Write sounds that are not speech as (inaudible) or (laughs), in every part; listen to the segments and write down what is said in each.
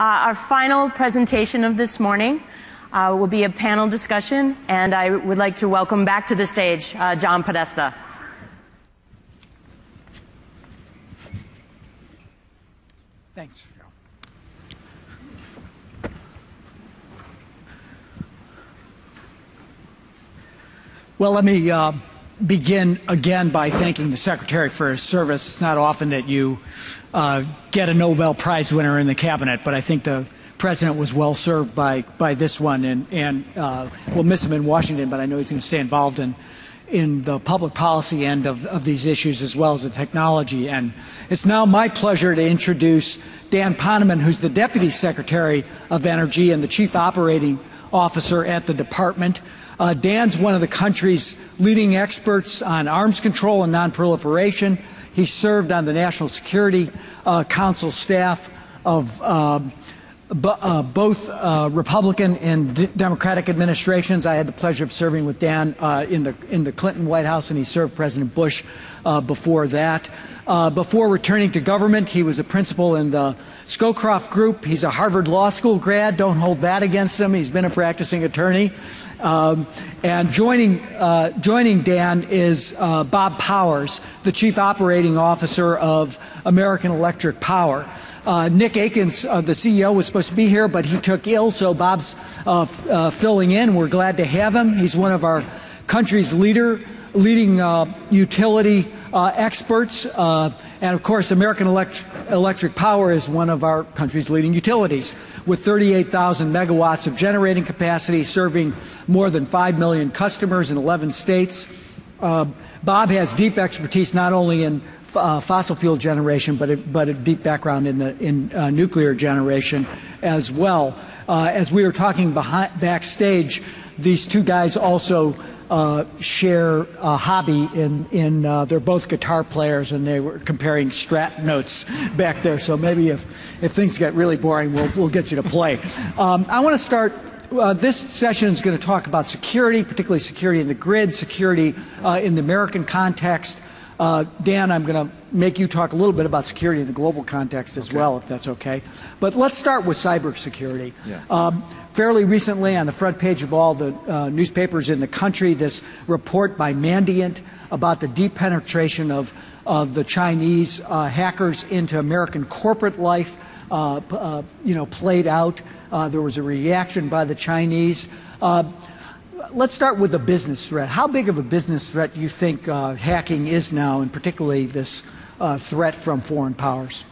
Uh, our final presentation of this morning uh, will be a panel discussion, and I would like to welcome back to the stage uh, John Podesta. Thanks. Well, let me uh, begin again by thanking the Secretary for his service. It's not often that you uh, get a Nobel Prize winner in the cabinet, but I think the President was well served by, by this one, and, and uh, we'll miss him in Washington, but I know he's going to stay involved in, in the public policy end of, of these issues as well as the technology. And it's now my pleasure to introduce Dan Poneman, who's the Deputy Secretary of Energy and the Chief Operating Officer at the Department. Uh, Dan's one of the country's leading experts on arms control and nonproliferation. He served on the National Security uh, Council staff of uh, uh both uh, Republican and D Democratic administrations. I had the pleasure of serving with Dan uh, in the in the Clinton White House, and he served President Bush before that. before returning to government, he was a principal in the Scowcroft Group. He's a Harvard Law School grad. Don't hold that against him. He's been a practicing attorney. Um, and joining, uh, joining Dan is uh, Bob Powers, the Chief Operating Officer of American Electric Power. Uh, Nick Akins, uh, the CEO, was supposed to be here, but he took ill, so Bob's uh, uh, filling in. We're glad to have him. He's one of our country's leader, leading utility experts. and of course, American Elect Electric Power is one of our country's leading utilities with 38,000 megawatts of generating capacity, serving more than 5 million customers in 11 states. Uh, Bob has deep expertise not only in uh, fossil fuel generation, but but a deep background in, the, in uh, nuclear generation as well. Uh, as we were talking behind, backstage, these two guys also uh, share a hobby in, in uh, they're both guitar players and they were comparing strat notes back there. So maybe if, if things get really boring, we'll, we'll get you to play. Um, I want to start uh, this session is going to talk about security, particularly security in the grid, security uh, in the American context. Uh, Dan, I'm going to make you talk a little bit about security in the global context as okay. well, if that's okay. But let's start with cybersecurity. Yeah. Um, fairly recently, on the front page of all the uh, newspapers in the country, this report by Mandiant about the deep penetration of, of the Chinese uh, hackers into American corporate life, uh, uh you know, played out. Uh, there was a reaction by the Chinese. Uh, let's start with the business threat. How big of a business threat do you think hacking is now, and particularly this threat from foreign powers?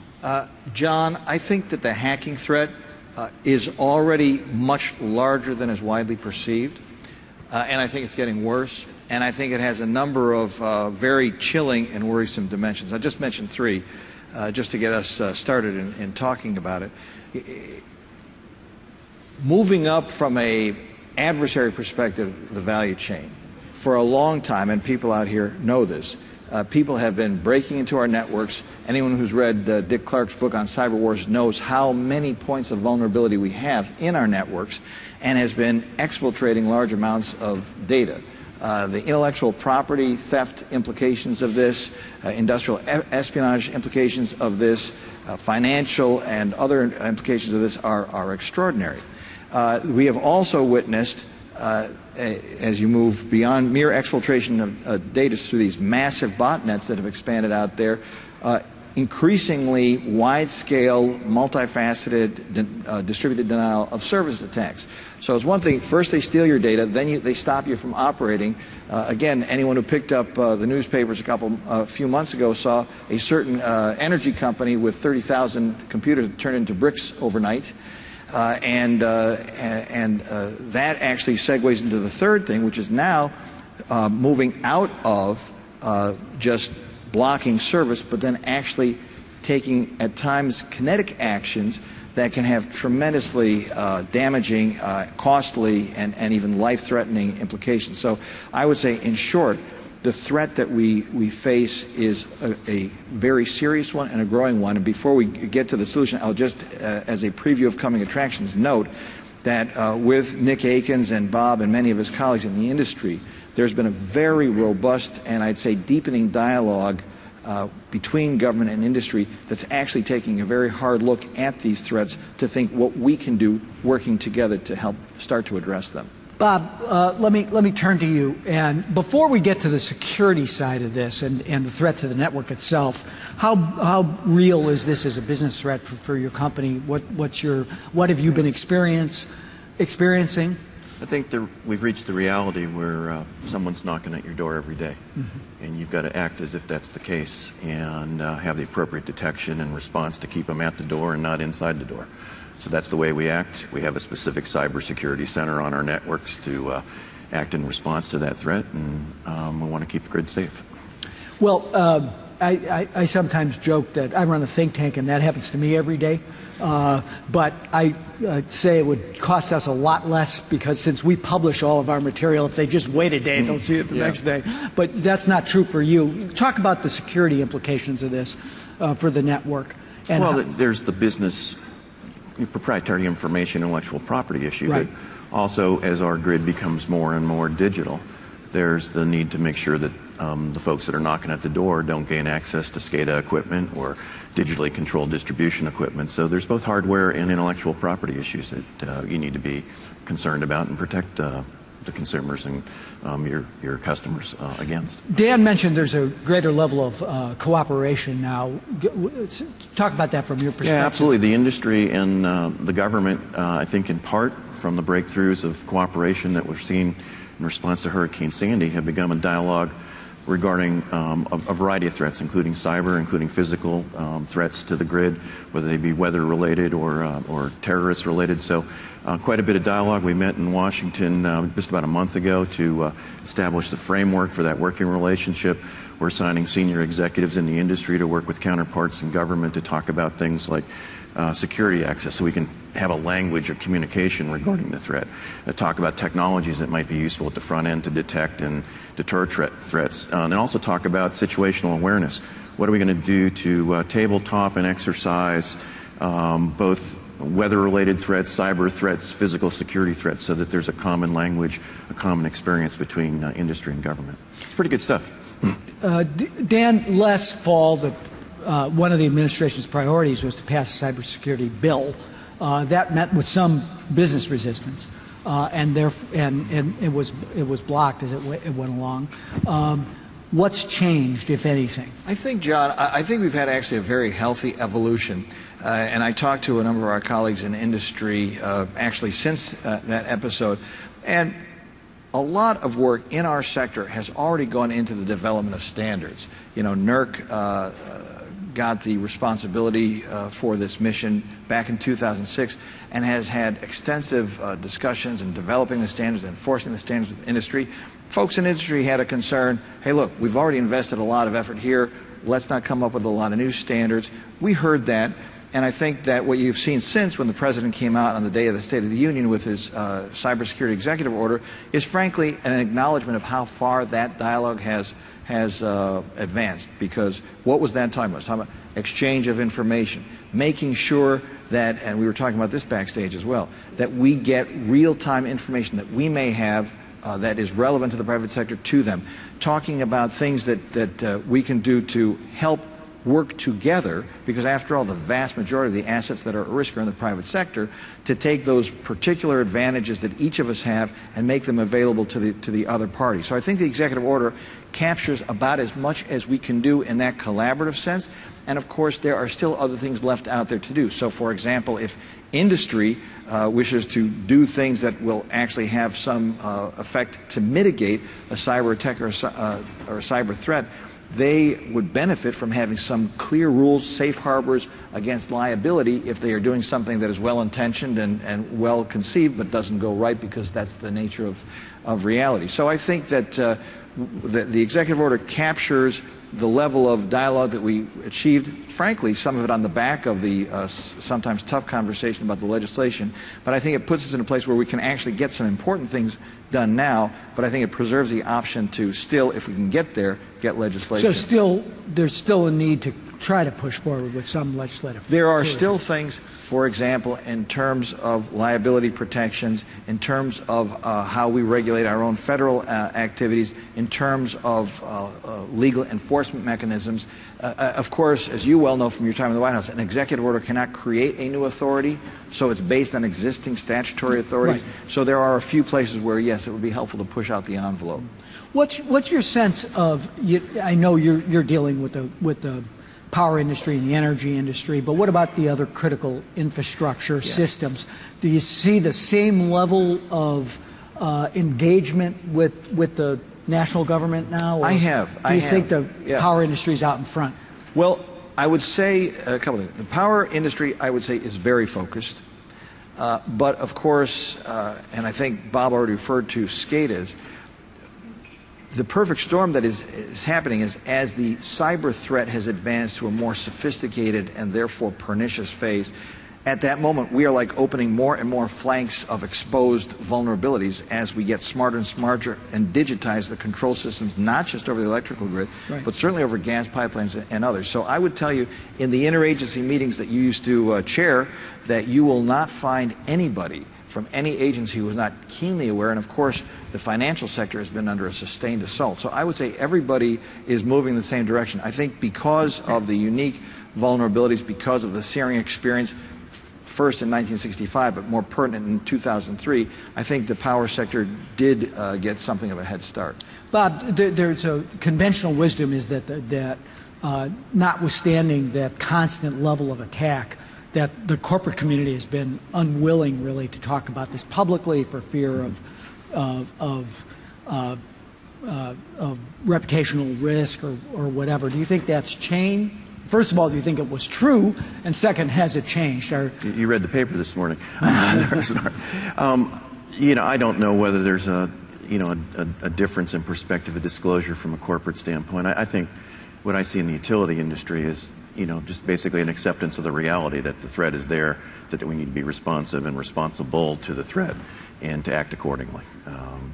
John, I think that the hacking threat uh, is already much larger than is widely perceived. Uh, and I think it's getting worse. And I think it has a number of uh, very chilling and worrisome dimensions. I just mentioned three uh, just to get us uh, started in, in, talking about it. Moving up from a adversary perspective, the value chain, for a long time, and people out here know this, uh, people have been breaking into our networks. Anyone who's read uh, Dick Clarke's book on cyber wars knows how many points of vulnerability we have in our networks and has been exfiltrating large amounts of data. Uh, the intellectual property theft implications of this, uh, industrial e espionage implications of this, uh, financial and other implications of this are, are extraordinary. Uh, we have also witnessed as you move beyond mere exfiltration of uh, data through these massive botnets that have expanded out there, uh, increasingly wide-scale, multifaceted, uh, distributed denial of service attacks. So it's one thing, first they steal your data, then you, they stop you from operating. Uh, again, anyone who picked up uh, the newspapers a couple, a few months ago saw a certain uh, energy company with 30,000 computers turned into bricks overnight. Uh, and uh, and uh, that actually segues into the third thing, which is now uh, moving out of uh, just blocking service, but then actually taking at times kinetic actions that can have tremendously uh, damaging, costly, and, and even life threatening implications. So I would say, in short, the threat that we, we face is a, a, very serious one and a growing one. And before we get to the solution, I'll just, uh, as a preview of coming attractions, note that uh, with Nick Akins and Bob and many of his colleagues in the industry, there's been a very robust and I'd say deepening dialogue uh, between government and industry that's actually taking a very hard look at these threats to think what we can do working together to help start to address them. Bob, uh, let me let me turn to you. And before we get to the security side of this and, and the threat to the network itself, how how real is this as a business threat for, for your company? What what's your what have you been experience experiencing? I think the, we've reached the reality where uh, someone's knocking at your door every day, mm-hmm. and you've got to act as if that's the case and uh, have the appropriate detection and response to keep them at the door and not inside the door. So that's the way we act. We have a specific cybersecurity center on our networks to uh, act in response to that threat, and um, we want to keep the grid safe. Well, uh, I, I, I, sometimes joke that I run a think tank, and that happens to me every day. Uh, but I uh, say it would cost us a lot less because since we publish all of our material, if they just wait a day, they'll see it the yeah. next day. But that's not true for you. Talk about the security implications of this uh, for the network. well, how- there's the business proprietary information intellectual property issue. Right. But also, as our grid becomes more and more digital, there's the need to make sure that um, the folks that are knocking at the door don't gain access to SCADA equipment or digitally controlled distribution equipment. So there's both hardware and intellectual property issues that uh, you need to be concerned about and protect uh, the consumers and um, your, your customers uh, against. Dan mentioned there's a greater level of uh, cooperation now. Talk about that from your perspective. Yeah, absolutely. The industry and uh, the government, uh, I think in part from the breakthroughs of cooperation that we've seen in response to Hurricane Sandy, have begun a dialogue regarding um, a, a, variety of threats, including cyber, including physical um, threats to the grid, whether they be weather related or, uh, or terrorist related. So quite a bit of dialogue. We met in Washington uh, just about a month ago to uh, establish the framework for that working relationship. We're assigning senior executives in the industry to work with counterparts in government to talk about things like uh, security access so we can have a language of communication regarding the threat. Uh, talk about technologies that might be useful at the front end to detect and deter threats. Uh, and also talk about situational awareness. What are we going to do to tabletop and exercise um, both weather-related threats, cyber threats, physical security threats, so that there's a common language, a common experience between uh, industry and government. It's pretty good stuff. Uh, Dan, last fall, the, uh, one of the administration's priorities was to pass a cybersecurity bill. Uh, that met with some business resistance, uh, and, there, and, and, it, was, it was blocked as it, w- it went along. Um, what's changed, if anything? I think, John, I think we've had actually a very healthy evolution. Uh, and I talked to a number of our colleagues in industry uh, actually since uh, that episode. And a lot of work in our sector has already gone into the development of standards. You know, NERC uh, uh, got the responsibility uh, for this mission back in 2006 and has had extensive discussions in developing the standards, and enforcing the standards with industry. Folks in industry had a concern hey, look, we've already invested a lot of effort here. Let's not come up with a lot of new standards. We heard that. And I think that what you've seen since when the president came out on the day of the State of the Union with his uh, cybersecurity executive order is frankly an acknowledgement of how far that dialogue has, has uh, advanced. Because what was that time? It was talking about exchange of information, making sure that, and we were talking about this backstage as well, that we get real time information that we may have uh, that is relevant to the private sector to them, talking about things that, that uh, we can do to help work together, because after all, the vast majority of the assets that are at risk are in the private sector, to take those particular advantages that each of us have and make them available to the, to the other party. So I think the executive order captures about as much as we can do in that collaborative sense. And of course, there are still other things left out there to do. So, for example, if industry uh, wishes to do things that will actually have some uh, effect to mitigate a cyber attack or, uh, or a cyber threat, they would benefit from having some clear rules, safe harbors against liability if they are doing something that is well intentioned and, and well conceived but doesn't go right because that's the nature of, of reality. So I think that uh, the, the executive order captures the level of dialogue that we achieved, frankly, some of it on the back of the uh, sometimes tough conversation about the legislation, but I think it puts us in a place where we can actually get some important things done now, but I think it preserves the option to still, if we can get there, get legislation. So still, there's still a need to try to push forward with some legislative. There are still things, for example, in terms of liability protections, in terms of uh, how we regulate our own federal uh, activities, in terms of uh, uh legal enforcement mechanisms. Uh, uh, of course, as you well know from your time in the White House, an executive order cannot create a new authority, so it's based on existing statutory authorities. Right. So there are a few places where, yes, it would be helpful to push out the envelope. What's what's your sense of? You, I know you're you're dealing with the with the power industry and the energy industry, but what about the other critical infrastructure yeah. systems? Do you see the same level of uh, engagement with with the national government now? I have. Do you I think have. the yeah. power industry is out in front? Well, I would say a couple of things. The power industry, I would say, is very focused. Uh, but of course, uh, and I think Bob already referred to SCADAs, the perfect storm that is, is happening is as the cyber threat has advanced to a more sophisticated and therefore pernicious phase, at that moment we are like opening more and more flanks of exposed vulnerabilities as we get smarter and smarter and digitize the control systems not just over the electrical grid right. but certainly over gas pipelines and others so i would tell you in the interagency meetings that you used to uh, chair that you will not find anybody from any agency who is not keenly aware. And of course, the financial sector has been under a sustained assault. So I would say everybody is moving in the same direction. I think because of the unique vulnerabilities, because of the searing experience, first in 1965, but more pertinent in 2003, I think the power sector did uh, get something of a head start. Bob, there's a conventional wisdom is that that uh, notwithstanding that constant level of attack, that the corporate community has been unwilling really to talk about this publicly for fear of of of, uh, uh, of reputational risk or, or whatever. Do you think that's changed? First of all, do you think it was true? And second, has it changed? Or, you read the paper this morning. (laughs) um, you know, I don't know whether there's a you know a, a, difference in perspective of disclosure from a corporate standpoint. I, I think what I see in the utility industry is you know, just basically an acceptance of the reality that the threat is there, that we need to be responsive and responsible to the threat and to act accordingly. Um,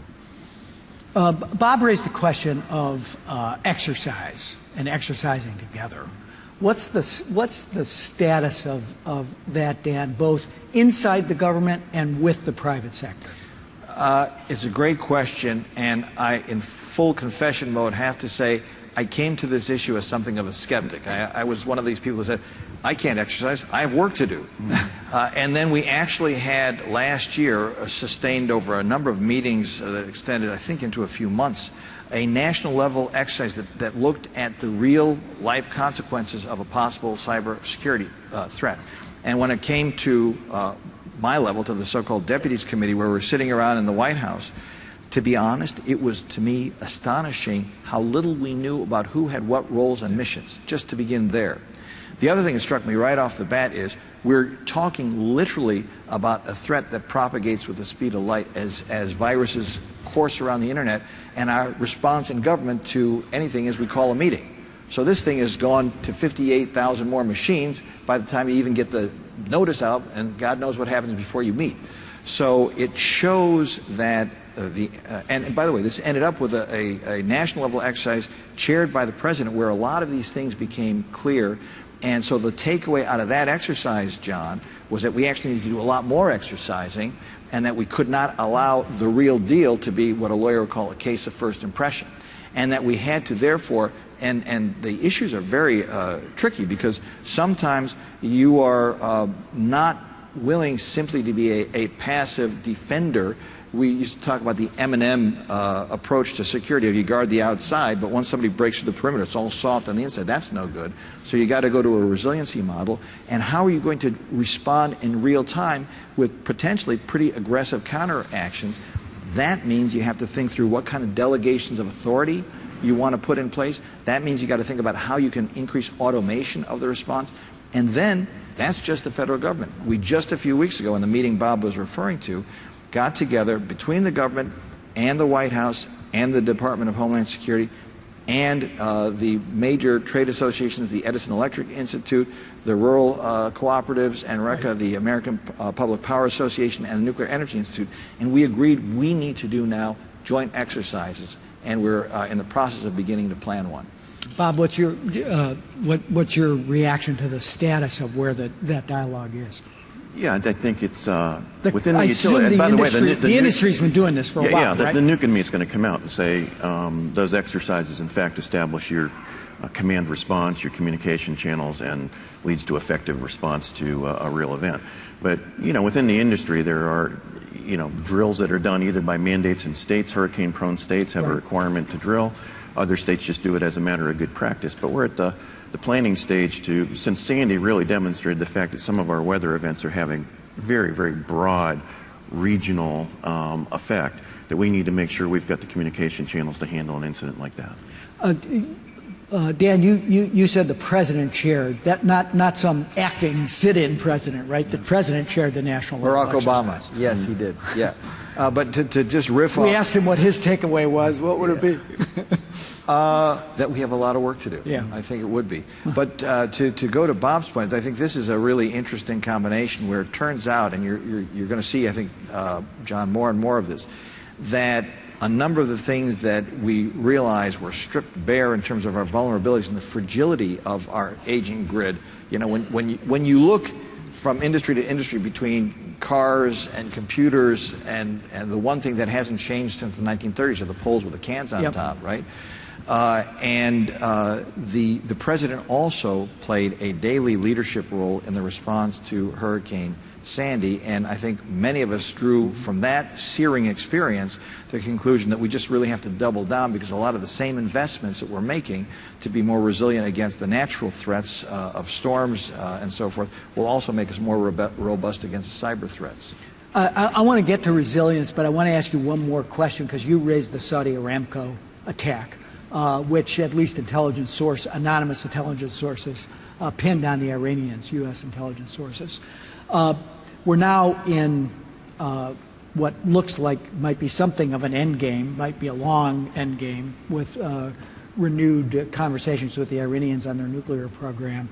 uh, Bob raised the question of uh, exercise and exercising together. What's the, what's the status of, of that, Dan, both inside the government and with the private sector? Uh, it's a great question, and I, in full confession mode, have to say I came to this issue as something of a skeptic. I, I was one of these people who said, I can't exercise, I have work to do. Mm-hmm. Uh, and then we actually had last year, uh, sustained over a number of meetings uh, that extended, I think, into a few months, a national level exercise that, that looked at the real life consequences of a possible cyber security uh, threat. And when it came to uh, my level, to the so called Deputies Committee, where we're sitting around in the White House, to be honest, it was to me astonishing how little we knew about who had what roles and missions, just to begin there. The other thing that struck me right off the bat is we're talking literally about a threat that propagates with the speed of light as, as viruses course around the internet, and our response in government to anything is we call a meeting. So this thing has gone to 58,000 more machines by the time you even get the notice out, and God knows what happens before you meet. So it shows that uh, the, uh, and, and, by the way, this ended up with a, a, a, national level exercise chaired by the president where a lot of these things became clear. And so the takeaway out of that exercise, John, was that we actually need to do a lot more exercising and that we could not allow the real deal to be what a lawyer would call a case of first impression. And that we had to therefore and, and the issues are very uh, tricky because sometimes you are uh, not willing simply to be a, a passive defender we used to talk about the M&M uh, approach to security. You guard the outside, but once somebody breaks through the perimeter, it's all soft on the inside. That's no good. So you got to go to a resiliency model. And how are you going to respond in real time with potentially pretty aggressive counteractions? That means you have to think through what kind of delegations of authority you want to put in place. That means you got to think about how you can increase automation of the response. And then that's just the federal government. We just a few weeks ago in the meeting Bob was referring to got together between the government and the White House and the Department of Homeland Security and uh, the major trade associations, the Edison Electric Institute, the Rural uh, Cooperatives, and RECA, the American uh, Public Power Association, and the Nuclear Energy Institute. And we agreed we need to do now joint exercises, and we're uh, in the process of beginning to plan one. Bob, what's your uh, what, what's your reaction to the status of where the, that dialogue is? Yeah, I think it's uh, The- within the I utility. the by the way, industry- nu- the industry's been doing this for a while, Yeah, the, right? the new committee is going to come out and say um, those exercises, in fact, establish your uh, command response, your communication channels, and leads to effective response to uh, a real event. But you know, within the industry, there are you know drills that are done either by mandates in states. Hurricane-prone states have a requirement to drill. Other states just do it as a matter of good practice. But we're at the the planning stage to, since Sandy really demonstrated the fact that some of our weather events are having very, very broad regional um, effect, that we need to make sure we've got the communication channels to handle an incident like that. Uh, uh, Dan, you, you, you said the president chaired that, not not some acting sit-in president, right? The president chaired the national Barack level Obama. exercise. Yes, he did. Yeah. Uh, but to, to just riff We off We asked him what his takeaway was. What would it be? (laughs) uh, that we have a lot of work to do. Yeah. I think it would be. But uh, to, to go to Bob's point, I think this is a really interesting combination where it turns out, and you're, you're, you're going to see, I think, uh, John, more and more of this, that a number of the things that we realize were stripped bare in terms of our vulnerabilities and the fragility of our aging grid. You know, when, when, you, when you look from industry to industry between cars and computers, and, and the one thing that hasn't changed since the 1930s are the poles with the cans on Yep. top, right? Uh, and uh, the, the president also played a daily leadership role in the response to Hurricane Sandy. And I think many of us drew from that searing experience the conclusion that we just really have to double down because a lot of the same investments that we're making to be more resilient against the natural threats uh, of storms uh, and so forth will also make us more robust against cyber threats. Uh, I, I want to get to resilience, but I want to ask you one more question because you raised the Saudi Aramco attack, uh, which at least intelligence source, anonymous intelligence sources, uh, pinned on the Iranians, U.S. intelligence sources. Uh, we're now in uh, what looks like might be something of an end game, might be a long end game with uh, renewed conversations with the Iranians on their nuclear program.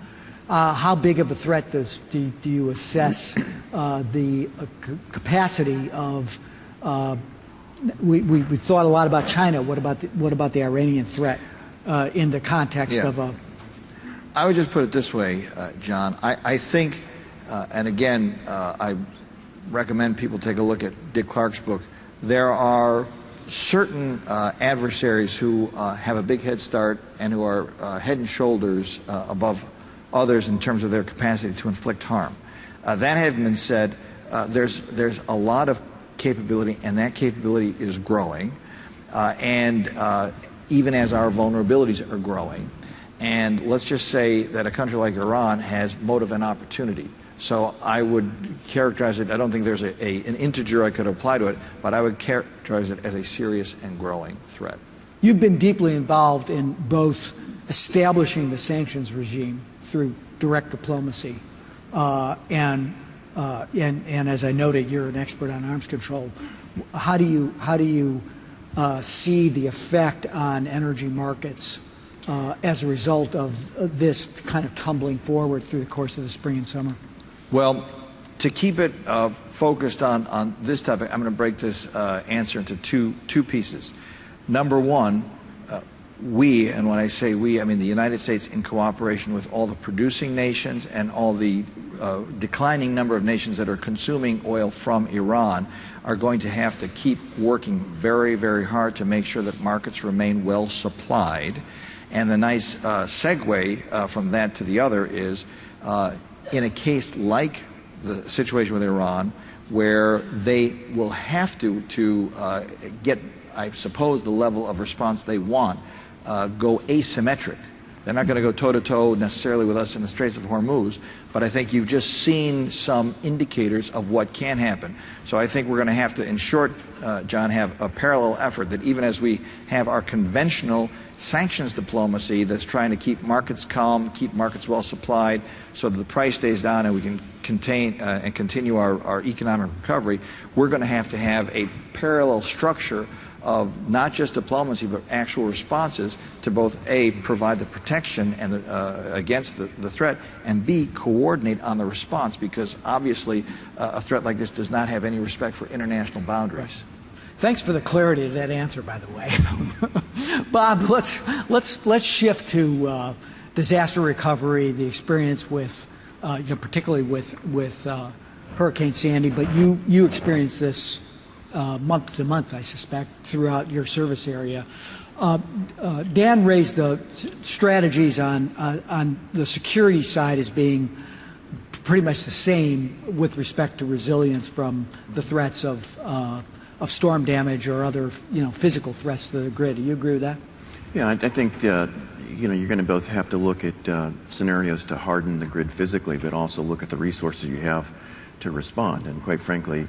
Uh, how big of a threat does do, do you assess uh, the uh, c- capacity of? Uh, we, we, we thought a lot about China. What about the, what about the Iranian threat uh, in the context Yeah. of a? I would just put it this way, uh, John. I, I think, uh, and again, uh, I recommend people take a look at Dick Clarke's book. There are certain uh, adversaries who uh, have a big head start and who are uh, head and shoulders uh, above others in terms of their capacity to inflict harm. That having been said, there's, there's a lot of capability, and that capability is growing. And even as our vulnerabilities are growing, and let's just say that a country like Iran has motive and opportunity. So I would characterize it, I don't think there's a, a, an integer I could apply to it, but I would characterize it as a serious and growing threat. You've been deeply involved in both establishing the sanctions regime through direct diplomacy, uh, and, uh, and and as I noted, you're an expert on arms control. How do you how do you uh, see the effect on energy markets uh, as a result of this kind of tumbling forward through the course of the spring and summer? Well, to keep it uh, focused on, on this topic, I'm going to break this uh, answer into two, two pieces. Number one, uh, we, and when I say we, I mean the United States in cooperation with all the producing nations and all the uh, declining number of nations that are consuming oil from Iran, are going to have to keep working very, very hard to make sure that markets remain well supplied. And the nice uh, segue uh, from that to the other is in a case like the situation with Iran, where they will have to, to uh, get, I suppose, the level of response they want, uh, go asymmetric. They're not going to go toe to toe necessarily with us in the Straits of Hormuz, but I think you've just seen some indicators of what can happen. So I think we're going to have to, in short, uh, John, have a parallel effort that even as we have our conventional sanctions diplomacy that's trying to keep markets calm, keep markets well supplied, so that the price stays down and we can contain uh, and continue our, our economic recovery, we're going to have to have a parallel structure of not just diplomacy but actual responses to both a provide the protection and the, uh, against the, the threat and b coordinate on the response because obviously uh, a threat like this does not have any respect for international boundaries. Thanks for the clarity of that answer, by the way. (laughs) Bob, let's, let's, let's shift to uh, disaster recovery, the experience with, uh, you know, particularly with, with uh, Hurricane Sandy, but you, you experienced this uh, month to month, I suspect, throughout your service area. Uh, uh, Dan raised the strategies on, on the security side as being pretty much the same with respect to resilience from the threats of of storm damage or other you know physical threats to the grid. Do you agree with that? Yeah, I, I think uh, you know you're going to both have to look at uh, scenarios to harden the grid physically, but also look at the resources you have to respond. And quite frankly,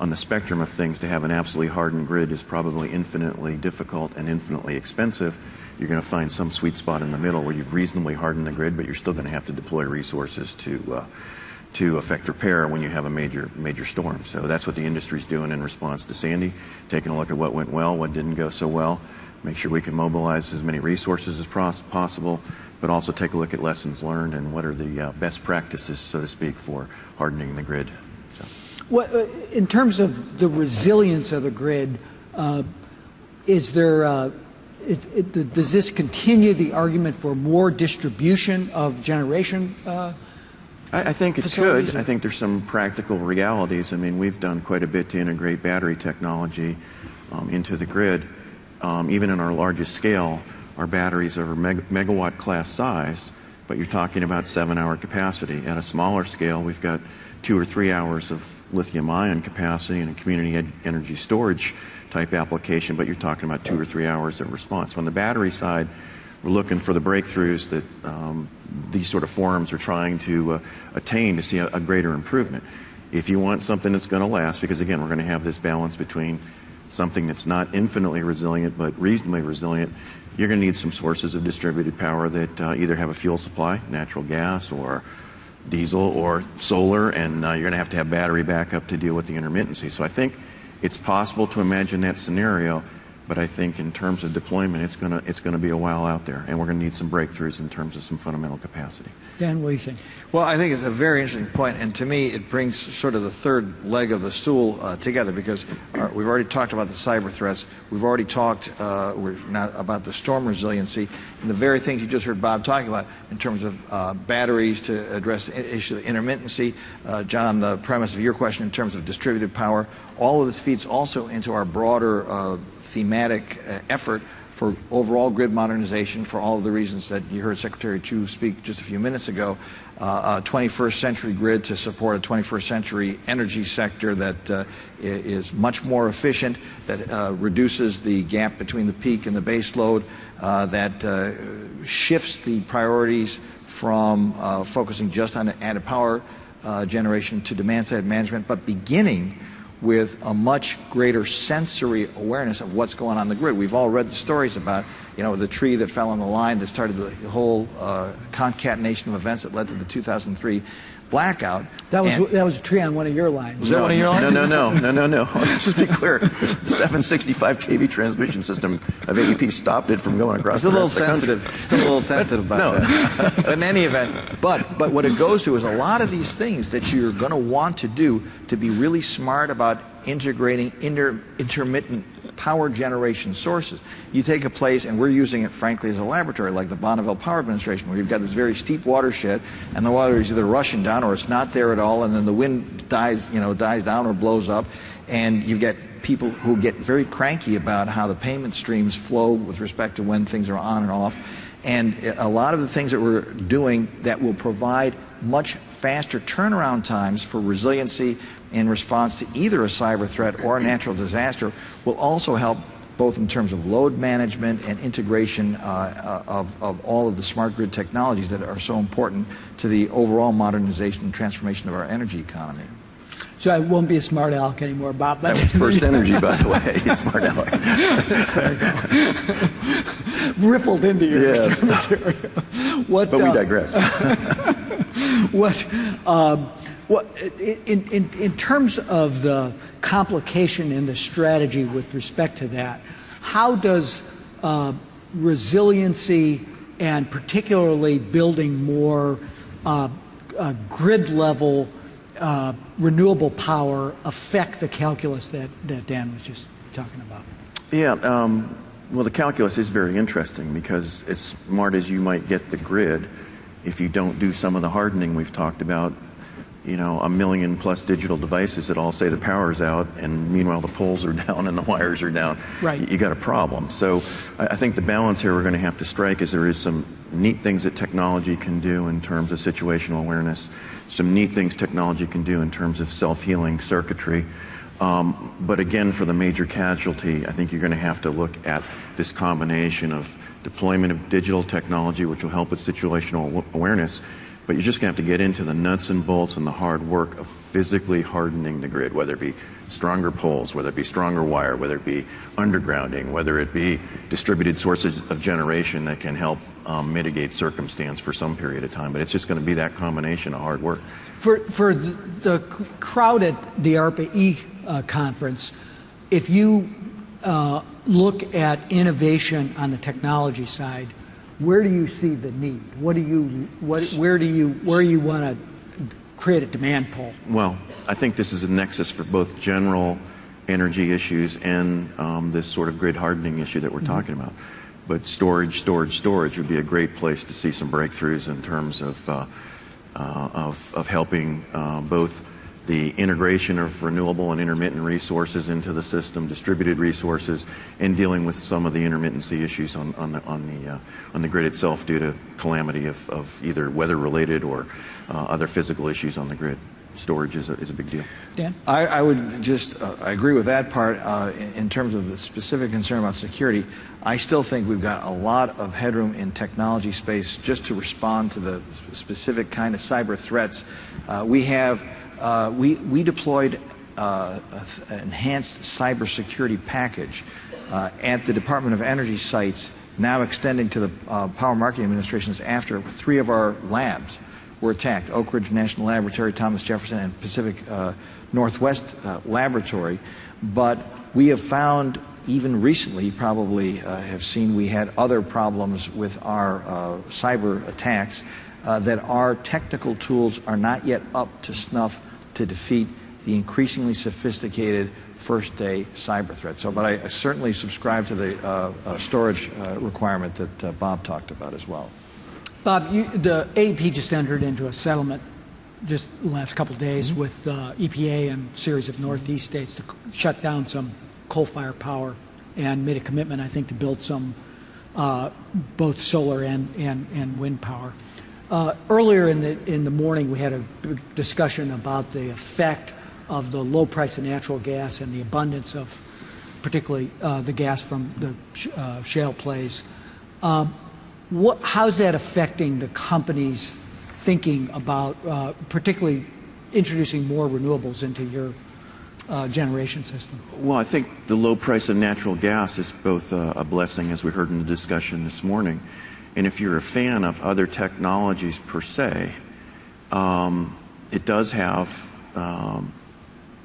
on the spectrum of things, to have an absolutely hardened grid is probably infinitely difficult and infinitely expensive. You're going to find some sweet spot in the middle where you've reasonably hardened the grid, but you're still going to have to deploy resources to uh, to affect repair when you have a major major storm. So that's what the industry's doing in response to Sandy, taking a look at what went well, what didn't go so well, make sure we can mobilize as many resources as possible, but also take a look at lessons learned and what are the uh, best practices, so to speak, for hardening the grid. So. Well, uh, in terms of the resilience of the grid, uh, is there uh, is, it, does this continue the argument for more distribution of generation? I, I think it could. I think there's some practical realities. I mean, we've done quite a bit to integrate battery technology um, into the grid. Um, even in our largest scale, our batteries are meg megawatt class size, but you're talking about seven hour capacity. At a smaller scale, we've got two or three hours of lithium ion capacity in a community energy storage type application, but you're talking about two or three hours of response. On the battery side, we're looking for the breakthroughs that um, these sort of forums are trying to uh, attain to see a, a, greater improvement. If you want something that's going to last, because again, we're going to have this balance between something that's not infinitely resilient but reasonably resilient, you're going to need some sources of distributed power that uh, either have a fuel supply, natural gas or diesel or solar, and uh, you're going to have to have battery backup to deal with the intermittency. So I think it's possible to imagine that scenario but I think in terms of deployment, it's going to it's going to be a while out there, and we're going to need some breakthroughs in terms of some fundamental capacity. Dan, what do you think? Well, I think it's a very interesting point, and to me, it brings sort of the third leg of the stool uh, together because our, uh, we've already talked about the cyber threats. We've already talked uh, we're not about the storm resiliency and the very things you just heard Bob talking about in terms of uh, batteries to address the issue of intermittency. Uh, John, the premise of your question in terms of distributed power, all of this feeds also into our broader uh, thematic effort for overall grid modernization for all of the reasons that you heard Secretary Chu speak just a few minutes ago. Uh, a 21st century grid to support a 21st century energy sector that uh, is much more efficient, that uh, reduces the gap between the peak and the base load, uh, that uh, shifts the priorities from uh, focusing just on added power generation to demand side management, but beginning with a much greater sensory awareness of what's going on the grid. We've all read the stories about, you know, the tree that fell on the line that started the whole uh, concatenation of events that led to the 2003 blackout. That was that was a tree on one of your lines. Was no, that one of your lines? No, no, no, no, no, no. (laughs) Just be clear. The 765 kV transmission system of AEP stopped it from going across. It's a little sensitive. Still a little sensitive about no. that. (laughs) In any event, but but what it goes to is a lot of these things that you're going to want to do to be really smart about integrating inter, intermittent power generation sources. You take a place, and we're using it, frankly, as a laboratory, like the Bonneville Power Administration, where you've got this very steep watershed, and the water is either rushing down or it's not there at all, and then the wind dies, you know, dies down or blows up, and you get people who get very cranky about how the payment streams flow with respect to when things are on and off. And a lot of the things that we're doing that will provide much faster turnaround times for resiliency in response to either a cyber threat or a natural disaster will also help both in terms of load management and integration uh, uh, of, of all of the smart grid technologies that are so important to the overall modernization and transformation of our energy economy. So I won't be a smart aleck anymore, Bob. That was First (laughs) Energy, by the way, (laughs) smart aleck. (laughs) Rippled into your yes. material. What, but we uh, digress. what, um, what in, in, in terms of the complication in the strategy with respect to that, how does uh, resiliency and particularly building more uh, uh, grid level uh, renewable power affect the calculus that, that Dan was just talking about? Yeah, um, well, the calculus is very interesting because as smart as you might get the grid, if you don't do some of the hardening we've talked about, you know, a million plus digital devices that all say the power's out, and meanwhile the poles are (laughs) down and the wires are down. Right. You got a problem. So I think the balance here we're going to have to strike is there is some neat things that technology can do in terms of situational awareness, some neat things technology can do in terms of self-healing circuitry. Um, but again, for the major casualty, I think you're going to have to look at this combination of deployment of digital technology, which will help with situational awareness, but you're just going to have to get into the nuts and bolts and the hard work of physically hardening the grid, whether it be stronger poles, whether it be stronger wire, whether it be undergrounding, whether it be distributed sources of generation that can help um, mitigate circumstance for some period of time. But it's just going to be that combination of hard work. For, for the, the crowd at the ARPA-E uh, conference, if you uh, look at innovation on the technology side, where do you see the need? What do you, what, where do you, where you want to create a demand pull? Well, I think this is a nexus for both general energy issues and um, this sort of grid hardening issue that we're talking about. But storage, storage, storage would be a great place to see some breakthroughs in terms of, uh, uh, of, of helping uh, both the integration of renewable and intermittent resources into the system, distributed resources, and dealing with some of the intermittency issues on, on, the, on, the, uh, on the grid itself due to calamity of, of either weather-related or uh, other physical issues on the grid. Storage is a, is a big deal. Dan? I, I would just, uh, I agree with that part uh, in, in terms of the specific concern about security. I still think we've got a lot of headroom in technology space just to respond to the specific kind of cyber threats. Uh, we have, uh, we, we deployed uh, an enhanced cybersecurity package uh, at the Department of Energy sites, now extending to the uh, Power Marketing Administrations after three of our labs were attacked Oak Ridge National Laboratory, Thomas Jefferson, and Pacific uh, Northwest Laboratory. But we have found, even recently, probably uh, have seen, we had other problems with our uh, cyber attacks uh, that our technical tools are not yet up to snuff to defeat the increasingly sophisticated first day cyber threat. So, but I, I certainly subscribe to the uh, uh, storage uh, requirement that uh, Bob talked about as well. Bob, you, the AEP just entered into a settlement just the last couple of days with uh, EPA and a series of Northeast states to c- shut down some coal-fired power and made a commitment, I think, to build some uh, both solar and, and, and wind power. Uh, earlier in the, in the morning, we had a discussion about the effect of the low price of natural gas and the abundance of particularly uh, the gas from the sh- uh, shale plays. Um, what, how's that affecting the company's thinking about, uh, particularly introducing more renewables into your uh, generation system? Well, I think the low price of natural gas is both a, a blessing, as we heard in the discussion this morning. And if you're a fan of other technologies per se, um, it does have um,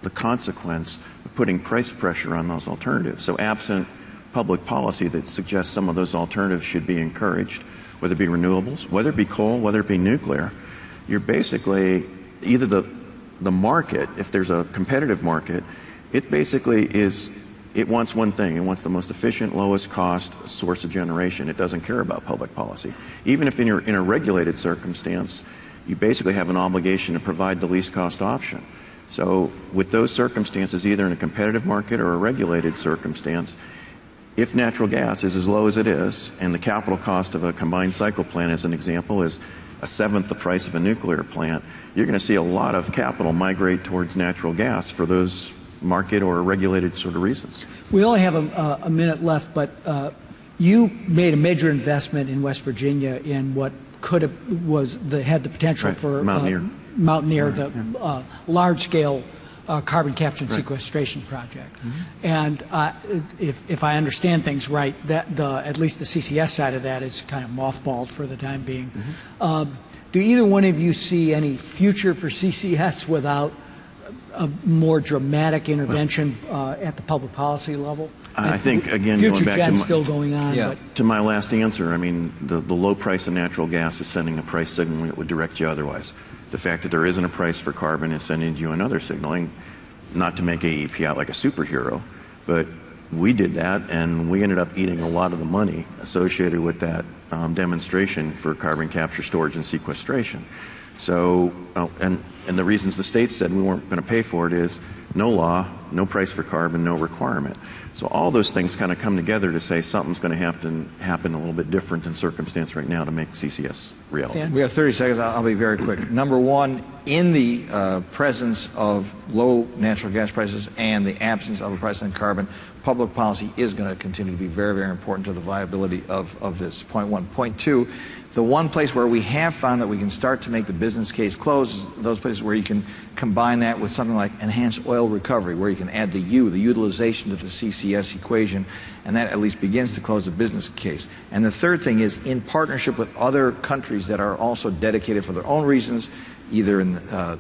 the consequence of putting price pressure on those alternatives. So, absent public policy that suggests some of those alternatives should be encouraged, whether it be renewables, whether it be coal, whether it be nuclear, you're basically either the the market, if there's a competitive market, it basically is it wants one thing. It wants the most efficient, lowest cost source of generation. It doesn't care about public policy. Even if in, your, in a regulated circumstance, you basically have an obligation to provide the least cost option. So, with those circumstances, either in a competitive market or a regulated circumstance, if natural gas is as low as it is, and the capital cost of a combined cycle plant, as an example, is a seventh the price of a nuclear plant, you're going to see a lot of capital migrate towards natural gas for those market or regulated sort of reasons. We only have a, a minute left, but uh, you made a major investment in West Virginia in what could have was the had the potential Right, for Mountaineer. Uh, Mountaineer, the uh, large scale uh, carbon capture and sequestration project. Mm-hmm. And uh, if, if I understand things right, that the at least the CCS side of that is kind of mothballed for the time being. Mm-hmm. Um, do either one of you see any future for CCS without a more dramatic intervention uh, at the public policy level? I And think, again, future going back to my- still going on, Yeah. but To my last answer, I mean, the, the low price of natural gas is sending a price signal that would direct you otherwise. The fact that there isn't a price for carbon is sending you another signaling, not to make AEP out like a superhero, but we did that, and we ended up eating a lot of the money associated with that um, demonstration for carbon capture, storage, and sequestration. So, uh, and, and the reasons the state said we weren't going to pay for it is no law, no price for carbon, no requirement. So all those things kind of come together to say something's going to have to happen a little bit different than circumstance right now to make CCS reality. Dan? We have 30 seconds. I'll I'll be very quick. Number one, in the uh, presence of low natural gas prices and the absence of a price on carbon, public policy is going to continue to be very, very important to the viability of, of this. Point one. Point two, the one place where we have found that we can start to make the business case close is those places where you can combine that with something like enhanced oil recovery, where you can add the U, the utilization to the CCS equation, and that at least begins to close the business case. And the third thing is in partnership with other countries that are also dedicated for their own reasons, either in uh,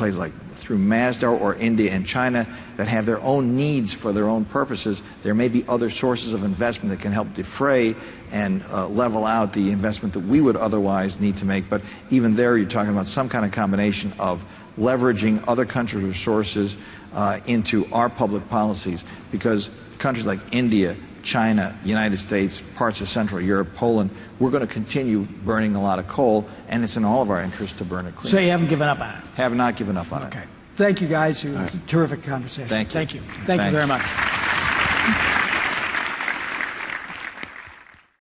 places like through Masdar or India and China that have their own needs for their own purposes, there may be other sources of investment that can help defray and uh, level out the investment that we would otherwise need to make. But even there, you're talking about some kind of combination of leveraging other countries' resources uh, into our public policies because countries like India, China, United States, parts of Central Europe, Poland, we're going to continue burning a lot of coal, and it's in all of our interest to burn it clean. So you haven't given up on it? Have not given up on Okay. it. Okay. Thank you, guys. It was a terrific conversation. Thank you. Thank you. Thank you very much.